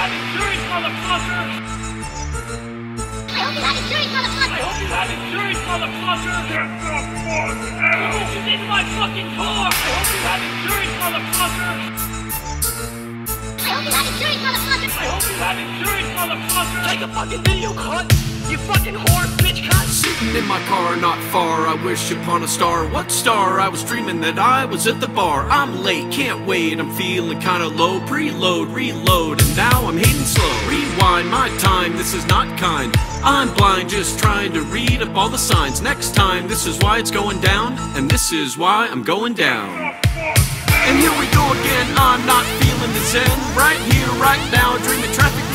have insurance, motherfucker! I hope you have insurance, motherfucker. I hope you have insurance, motherfucker! Get the fuck out! This is in my fucking car! I hope you have insurance, motherfucker! I hope you have insurance, motherfucker. I hope you have insurance, motherfucker! Take a fucking video, cunt! You fucking whore, bitch, cunt! Sitting in my car, not far, I wish upon a star. What star? I was dreaming that I was at the bar. I'm late, can't wait, I'm feeling kinda low. Preload, reload, and now I'm hating slow. Rewind my time, this is not kind. I'm blind, just trying to read up all the signs. Next time, this is why it's going down, and this is why I'm going down. And here we go again, I'm not feeling the zen Right here, right now, dreaming traffic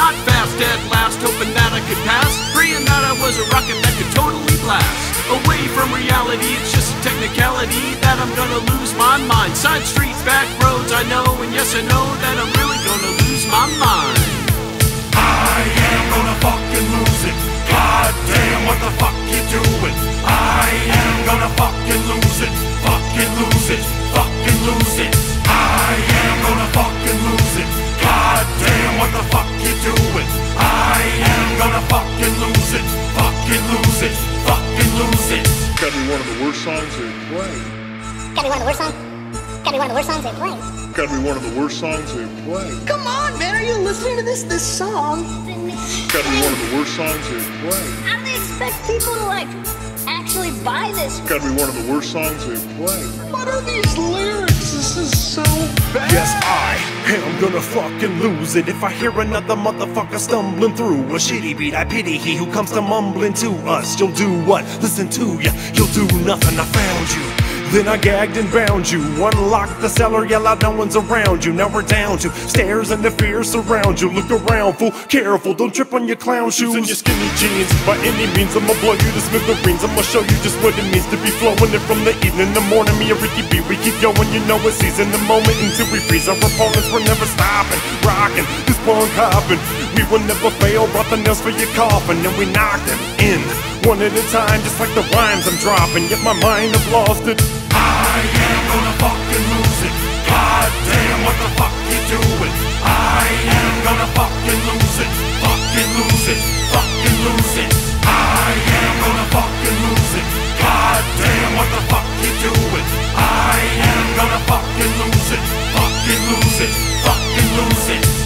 Not fast, dead last, hoping that I could pass. Praying that I was a rocket that could totally blast. Away from reality, it's just a technicality That I'm gonna lose my mind. Side streets, back roads, I know And yes, I know that I'm really gonna lose my mind. I am gonna fucking lose lose it. Fucking lose it. Gotta be one of the worst songs they play. Gotta be one of the worst songs. Gotta be one of the worst songs they play. Gotta be one of the worst songs they play. Come on, man, are you listening to this this song? Gotta be one of the worst songs they play. How do they expect people to like actually buy this? Gotta be one of the worst songs they've played. What are these lyrics? This is so bad. Yes, I am gonna fucking lose it if I hear another motherfucker stumbling through a shitty beat. I pity he who comes to mumbling to us. You'll do what? Listen to ya. You'll do nothing. I found you. Then I gagged and bound you. Unlocked the cellar, yell out, no one's around you. Now we're down to stairs and the fear surround you. Look around, fool, careful, don't trip on your clown shoes and your skinny jeans. By any means, I'ma blow you to smithereens. I'ma show you just what it means to be flowing it from the evening The morning. Me and Ricky B, we keep going, you know it's season the moment until we freeze. Our opponents, we're never stopping, rocking, this punk hopping. We will never fail, brought the nails for your coffin, and we knocked them in. One at a time, just like the rhymes I'm dropping. Yet my mind have lost. It I am gonna fucking lose it. God damn, what the fuck you doing? I am gonna fucking lose it. Fucking lose it, fucking lose it. I am gonna fucking lose it. God damn, what the fuck you doing? I am gonna fucking lose it. Fucking lose it, fucking lose it.